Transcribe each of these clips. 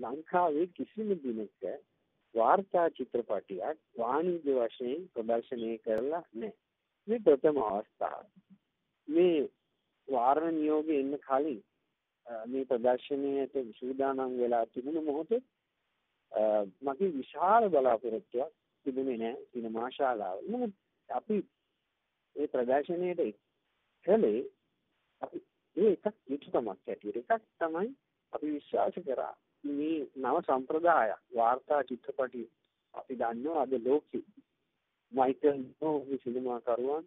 ලංකාවේ කිසිම දිනක වාර්තා චිත්‍රපටයක් වාණිජ්‍ය වශයෙන් ප්‍රදර්ශනය කරලා නැහැ. මේ ප්‍රථම අවස්ථාව. මේ වාරණ නියෝගයේ ඉන්න කලින් මේ ප්‍රදර්ශනයට සූදානම් වෙලා තිබුණු මොහොතේ මගේ විශාල බලාපොරොත්තුවක් තිබුණේ නැහැ සිනමා ශාලාවල. නමුත් අපි ඒ ප්‍රදර්ශනයට කළේ අපි ඒ එකක් යුතුයකමක් ඇටියට එකක් තමයි අපි විශ්වාස කරා මේ නව සම්ප්‍රදායක් වාර්තා චිත්‍රපටි අපි දන්නවා අද ලෝකෙ මයිකල් නෝගේ සිනමාකරුවන්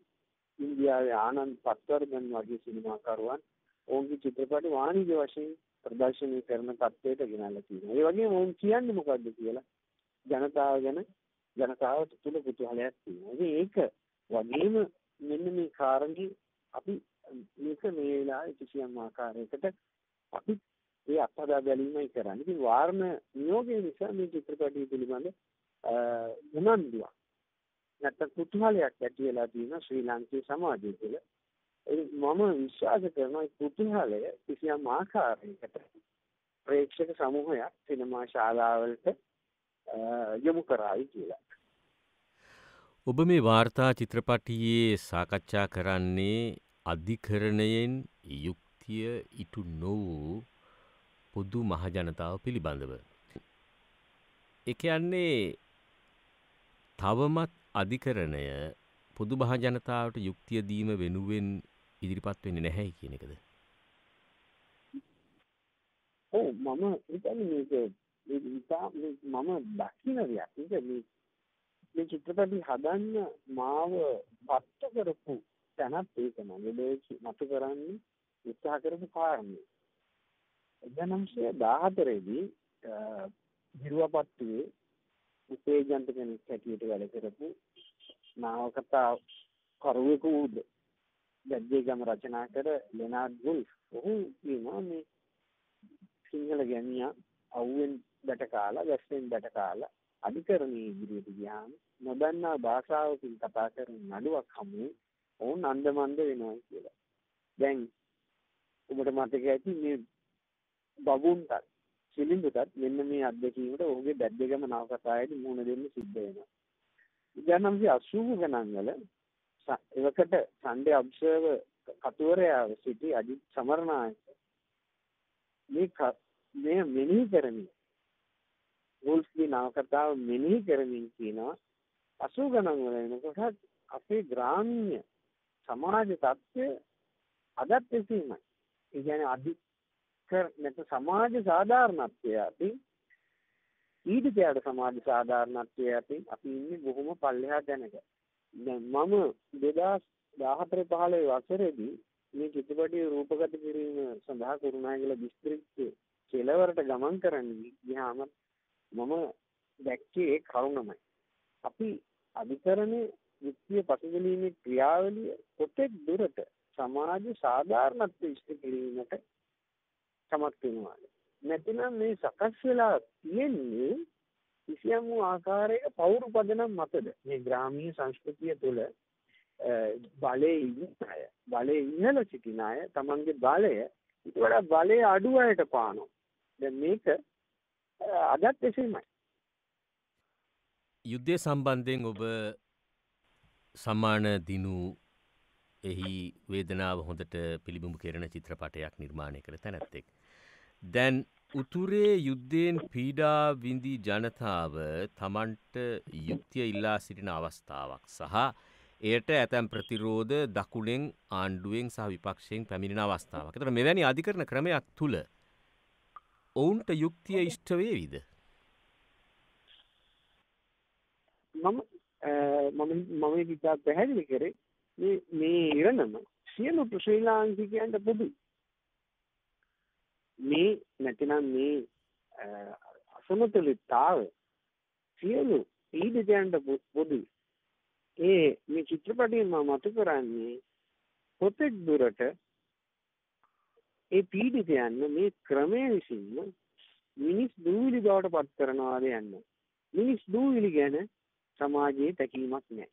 ඉන්දියාවේ ආනන්ද පත්වර්ධන වගේ සිනමාකරුවන් ඔවුන්ගේ චිත්‍රපට වාණිජ්‍ය වශයෙන් ප්‍රදර්ශනය කරන තත්ත්වයට ගෙනල්ලා තියෙනවා. ඒ වගේම ඔවුන් කියන්නේ මොකද්ද කියලා ජනතාව ගැන ජනතාවට තුල කුතුහලයක් තියෙනවා. ඉතින් ඒක වගේම මෙන්න මේ කාරණේ අපි මේක මේ වෙලාවේ කිසියම් ආකාරයකට අපි ඒ අත්හදා බැලීමයි කරන්නේ. ඉතින් වාරණ නියෝගය නිසා මේ චිත්‍රපටය පිළිබඳ උනන්දුවක් නැත්නම් කුතුහලයක් ඇති වෙලා තියෙනවා ශ්‍රී ලාංකේය සමාජය තුළ. මම විශ්වාස කරනවා කුතුහලය කිසියම් ආකාරයකට ප්‍රේක්ෂක සමූහයක් සිනමා ශාලාවලට යොමු කරાવી කියලා. ඔබ මේ වාර්තා චිත්‍රපටියේ සාකච්ඡා කරන්නේ අධිකරණයෙන් යුක්තිය ඉටු නොවූ පොදු මහජනතාව පිළිබඳව. ඒ කියන්නේ තවමත් අධිකරණය පොදු මහජනතාවට යුක්තිය දීම වෙනුවෙන් ඉදිරිපත් වෙන්නේ නැහැ කියන එකද? ඔව් මම හිතන්නේ මේක මේක නිසා මම දකින්න දෙයක්. ඒක මේ මේ චිත්‍රපටි හදන්න මාව පත්ත කරපු තැනත් ඒක නේද? මතු කරන්නේ උත්සාහ කරපු කාරණේ. 1914 දී හිරුවපත්තුවේ උපේජන්ත කෙනෙක් හැටියට වැඩ කරපු නාවකතා කරුවෙකු වූද ගැද්දේගම රචනා කර ලෙනාඩ් වුල්ෆ් ඔහු කියනවා මේ සිංහල ගැමියා අවුවෙන් බැට කාලා වැස්සෙන් බැට කාලා අධිකරණයේ ඉදිරියට ගියාම නොදන්නා භාෂාවකින් කතා කරන නඩුවක් හමු ඔවුන් අන්දමන්ද වෙනවා කියලා. දැන් ඔබට මතක ඇති මේ බබුන්ටත් සිලින්දුටත් මෙන්න මේ අත්දැකීමට ඔහුගේ බැද්දගම නවකතාවේදී මුහුණ දෙන්න සිද්ධ වෙනවා. 1980 ගණන් වල එවකට සන්ඩේ ඔබ්සර්වර් කතුවරයා සිටි අජිත් සමරනායක මේ මේ මෙනෙහි කරමින් වෝල්ස්ගේ නවකතාව මෙනෙහි කරමින් කියනවා 80 ගණන් වල එනකොට අපේ ග්‍රාමීය සමාජ තත්ත්වය අදත් එසේමයි. ඒ කියන්නේ අධි කර නැත්නම් සමාජ සාධාරණත්වය අපි ඊටතයට සමාජ සාධාරණත්වය අපි අපි ඉන්නේ බොහොම පල්ලෙහා දැනක. දැන් මම 2014 15 වසරේදී මේ චිත්‍රපටිය රූපගත කිරීම සඳහා කුරුණෑගල දිස්ත්‍රික්කයේ කෙළවරට ගමන් කරන්න ගියාම මම දැක්කේ ඒ කරුණමයි. අපි අධිකරණයේ විත්තිය පසුබිමේ ක්‍රියාවලිය කොතෙක් දුරට සමාජ සාධාරණත්වය ඉෂ්ට කිරීමට සමත් වෙනවා. නැතිනම් මේ සකස් වෙලා තියෙන්නේ කිසියම් වූ ආකාරයක පෞරු පදනම් මතද මේ ග්‍රාමීය සංස්කෘතිය තුළ බලයේ ඉන්න අය බලයේ ඉහළ සිටින අය තමන්ගේ බලය ඊට වඩා බලය අඩු අයට පානවා. දැන් මේක අදත් එසේමයි. යුද්ධය සම්බන්ධයෙන් ඔබ සම්මාන දිනු එහි වේදනාව හොඳට පිළිබිඹු කෙරෙන චිත්‍රපටයක් නිර්මාණය කළ තැනැත්තෙක්. දැන් උතුරේ යුද්ධයෙන් පීඩා විඳි ජනතාව තමන්ට යුක්තිය ඉල්ලා සිටින අවස්ථාවක් සහ එයට ඇතැම් ප්‍රතිරෝධ දකුණෙන් ආණ්ඩුවෙන් සහ විපක්ෂයෙන් පැමිණෙන අවස්ථාවක්. එතකොට මෙවැනි අධිකරණ ක්‍රමයක් තුල ඔවුන්ට යුක්තිය ඉෂ්ට වේවිද? මම මම මම ඉතින් පැහැදිලි කරේ මේ මේ ඉරණම සියලු ශ්‍රී ලාංකිකයන්ට පොදුයි. මේ නැතිනම් මේ අසමතුලිතතාව සියලු පීඩිතයන්ට පොදුයි. ඒ මේ චිත්‍රපටයෙන් මම මතු කරන්නේ කොතෙක් දුරට ඒ පීඩිතයන්ව මේ ක්‍රමය විසින්ම මිනිස් දූවිලි බවට පත් කරනවාද යන්න. මිනිස් දූවිලි ගැන සමාජයේ තැකීමක් නැහැ.